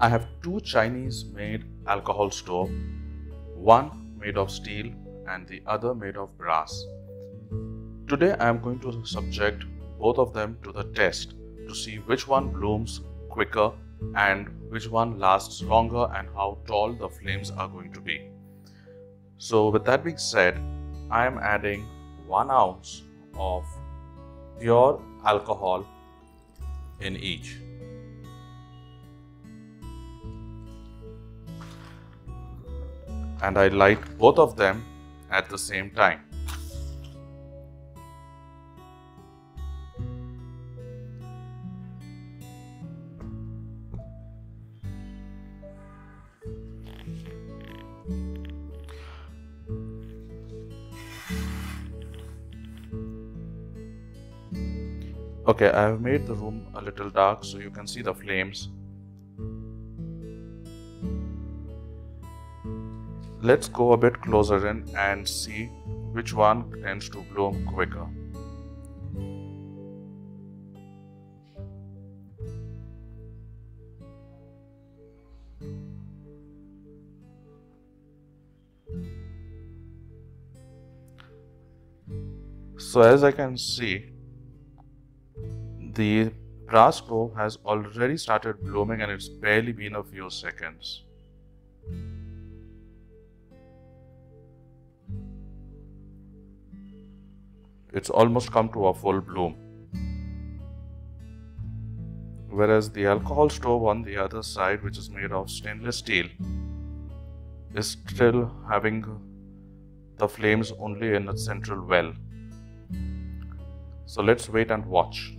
I have two Chinese made alcohol stove, one made of steel and the other made of brass. Today I am going to subject both of them to the test to see which one blooms quicker and which one lasts longer and how tall the flames are going to be. So with that being said, I am adding 1 ounce of pure alcohol in each. And I light both of them at the same time. Okay, I have made the room a little dark so you can see the flames. Let's go a bit closer in and see which one tends to bloom quicker. So as I can see, the brass stove has already started blooming and it's barely been a few seconds. It's almost come to a full bloom. Whereas the alcohol stove on the other side, which is made of stainless steel, is still having the flames only in its central well. So let's wait and watch.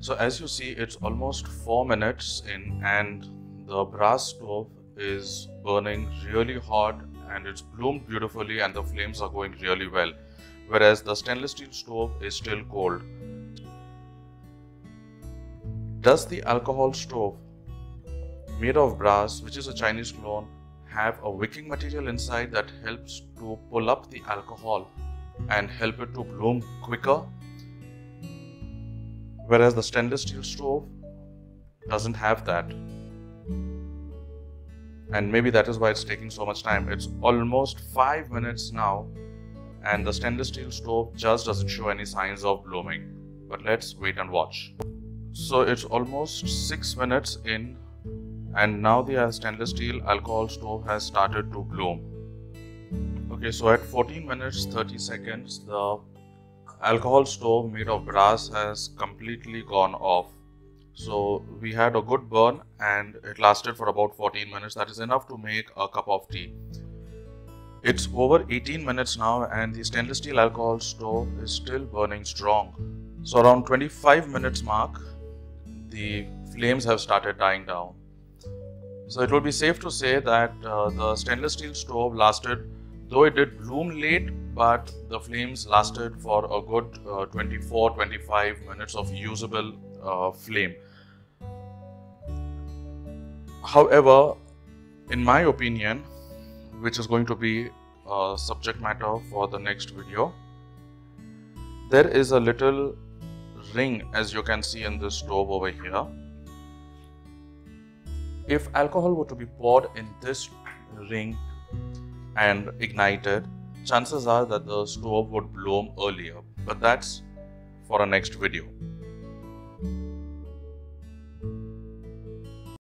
So as you see, it's almost four minutes in and the brass stove is burning really hot and it's bloomed beautifully and the flames are going really well. Whereas the stainless steel stove is still cold. Does the alcohol stove made of brass, which is a Chinese clone, have a wicking material inside that helps to pull up the alcohol and help it to bloom quicker whereas the stainless steel stove doesn't have that and maybe that is why it's taking so much time. It's almost five minutes now and the stainless steel stove just doesn't show any signs of blooming. But let's wait and watch. So it's almost six minutes in and now the stainless steel alcohol stove has started to bloom. Okay so at 14 minutes 30 seconds the alcohol stove made of brass has completely gone off so we had a good burn and it lasted for about 14 minutes. That is enough to make a cup of tea. It's over 18 minutes now and the stainless steel alcohol stove is still burning strong. So around 25 minutes mark the flames have started dying down. So it would be safe to say that uh, the stainless steel stove lasted though it did bloom late but the flames lasted for a good uh, 24 25 minutes of usable uh, flame however in my opinion which is going to be a subject matter for the next video there is a little ring as you can see in this stove over here if alcohol were to be poured in this ring and ignited chances are that the stove would bloom earlier, but that's for a next video.